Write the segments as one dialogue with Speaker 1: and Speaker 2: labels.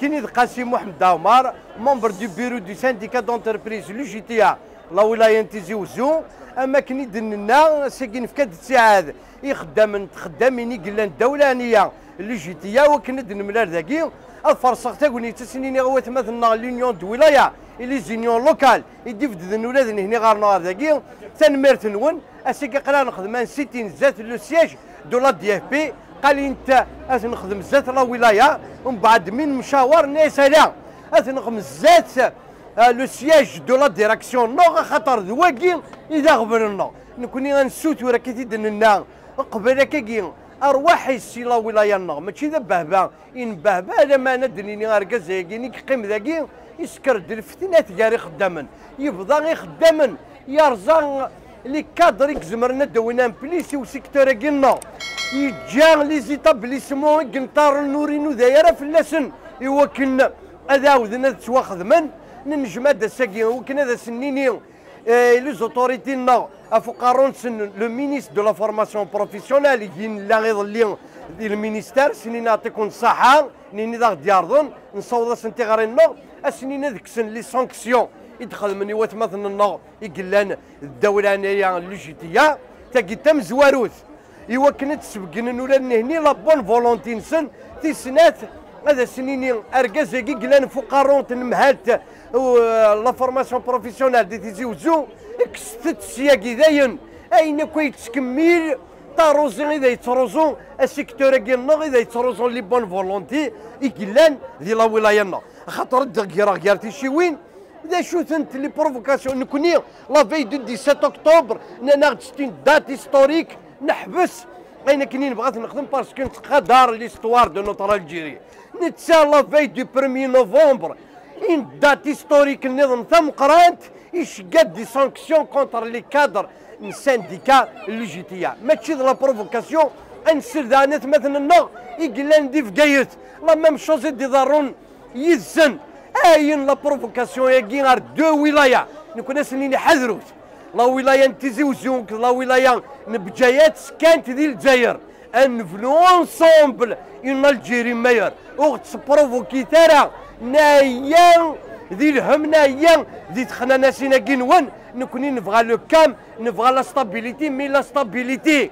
Speaker 1: كاين قاسم محمد عمر ممبر دو بيرو دو سانديكا دونتربريز لو جي تي ا لا ولاية تيزي وزو. أما كني دننا ساكن في كاد تساعد يخدم خدامين قلنا الدولانيه لو جي تي ا وكند نملار ذاكي. الفرصة تاكوني تسنيني غوات مثلا لونيون دو ولاية. لي زينيون لوكال. يديف ذن ولاد هنا غار نهار ذاكي. تنمرت نون أسيكي قرا نخدم سيتين زات لو سياج دو لا دي إف بي. قال لي انت نخدم زات لا ولاية ومن بعد من مشاور ناس لا نخدم زات لو سياج دو لا ديراكسيون نو خاطر ذواكي إذا غبرنا. نكوني غنسوت ورا كي تدننا قبل كي أرواح السي لا ولاية نو ماشي ذا بهبة. إن بهبة لما ندني غير كازاكي قيم ذاكي يسكر الفتنات جاري خداما يفضى غير خداما يرزا لي كادر يكزمرنا دوينا بليسي وسيكتور كينا يجا لي زيتابليسمون قنطار نورينو دايره فلاسن. يوكن هذا عاودنا تواخذ من؟ هذا ساكي وكن هذا سنيني. لي زوتوريتي نا افقارون سن لو مينيستر دو لا فورماسيون بروفيسيونيل يجين لا غير اللي المينيستير سنين نعطيكم الصحة. نيني داغ دياردون نصوض سنتي غارينو اسنين ذيك سن لي سانكسيون يدخل من يوات مثلا النار يقلان الدولانيه اللوجيتية. تاكي تم زواروث. ايوا كنت سبقنا ولا هني لا بون فولونتي نسن تيسنات هذا سنين اركاز كي قلان فقارون تنمهات لا فورماسيون بروفيسيونال دي تيزي وزو اكستت سياكي داين اين كوي تكمل تاروزين اذا يتروزون السيكتور كينا اذا يتروزون لي بون فولونتي يقلان دي لا ولايه خاطر الدغيرة غيرتي شي وين اذا شو ثنت لي بروفوكاسيون نكوني لا في دو 17 اكتوبر ناخذ ستين دات هيستوريك نحبس. اين كنين بغات نخدم باسكو نتقدر ليستوار دو نوتر الجيري. نتسا لا في دو برومي نوفمبر ان دات هيستوريك النظام ثم قرانت يشقد دي سانكسيون كونتر لي كادر سانديكا لوجيتيا ماشي لا بروفوكاسيون انسر دانت مثلا نو يقلان دي فقايت لا ميم شوز دي ضرون يزن اين لا بروفوكاسيون يا غير دو ولايه نكون سنين حذروت لا ولاية نتيزي وزونك لا ولاية نبجايات سكانت دي الجزائر. انفلو انسومبل اون الجيري ماير وغت بروفوكي ترى نايا ذي الهم نايا ذي تخنا ناسينا كينوان. نكوني نبغى لو كام نبغى لا ستابيليتي مي لا ستابيليتي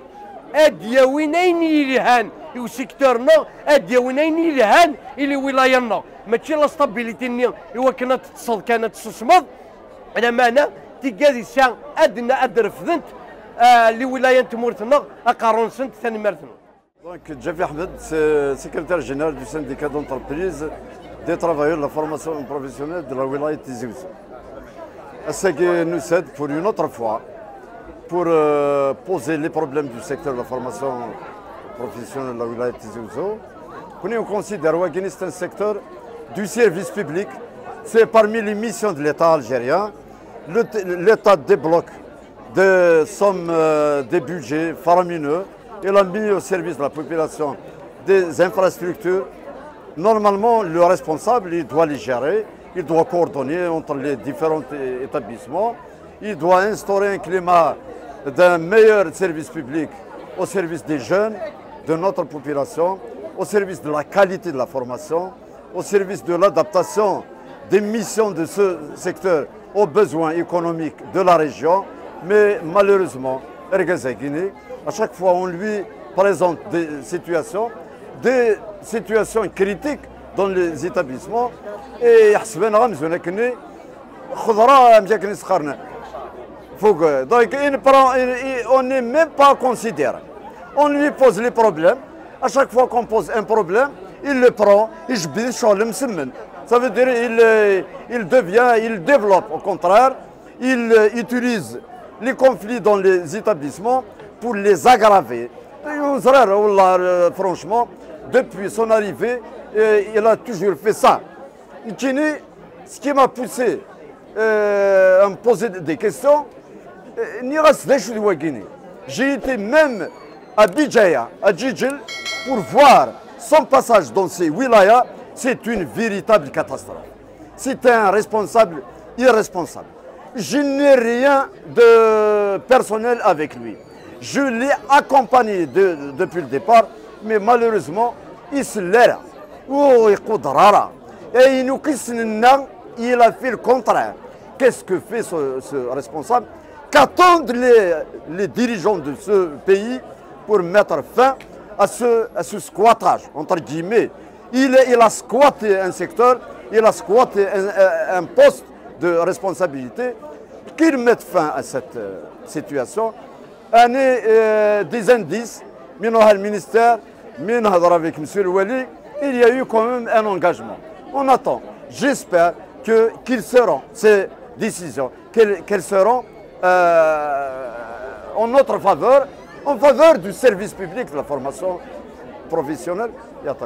Speaker 1: أديا وين اين يلهان يو سيكتورنا أديا وين اين يلهان إلى ولايانا ماشي لا ستابيليتي ني هو كنا كانت تسمض. على معنى تيكادي سا ادنا ادرفذنت آه لولايه تمورتنا أقارون سنت ثاني مرتنا
Speaker 2: دونك جافي احمد سيكرتير جينيرال دو سانديكا دونتربريز دي ترافايور لا فورماسيون بروفيسيونيل دو لا ولايه تيزيوز الساكي نساد بور اون اوتر فوا pour euh, poser les problèmes du secteur de la formation professionnelle de la wilaya Tizi On considère que c'est un secteur du service public. C'est parmi les missions de l'État algérien. L'État débloque des sommes, euh, des budgets faramineux. Il a mis au service de la population des infrastructures. Normalement, le responsable, il doit les gérer, il doit coordonner entre les différents établissements, il doit instaurer un climat d'un meilleur service public au service des jeunes, de notre population, au service de la qualité de la formation, au service de l'adaptation des missions de ce secteur aux besoins économiques de la région. Mais malheureusement, Guinée, à chaque fois on lui présente des situations, des situations critiques dans les établissements et donc on n'est même pas considéré. On lui pose les problèmes. À chaque fois qu'on pose un problème, il le prend, il Ça veut dire qu'il il devient, il développe au contraire, il utilise les conflits dans les établissements pour les aggraver. Franchement, depuis son arrivée, il a toujours fait ça. Ce qui m'a poussé euh, à me poser des questions, j'ai été même à Bijaya, à Djidjil, pour voir son passage dans ces wilayas. C'est une véritable catastrophe. C'est un responsable irresponsable. Je n'ai rien de personnel avec lui. Je l'ai accompagné depuis le départ, mais malheureusement, il se l'air. Oh, Et il il a fait le contraire. Qu'est-ce que fait ce, responsable? Qu'attendent les, dirigeants de ce pays pour mettre fin à ce, à ce squattage, entre guillemets, il, a squatté un secteur, il a squatté un, euh, poste de responsabilité. Qu'il mette fin à cette euh, situation. On est euh, des indices, le ministère, avec M. le il y a eu quand même un engagement. On attend. J'espère qu'ils seront, ces décisions, qu'elles seront en notre faveur, en faveur du service public de la formation professionnelle. Il y a.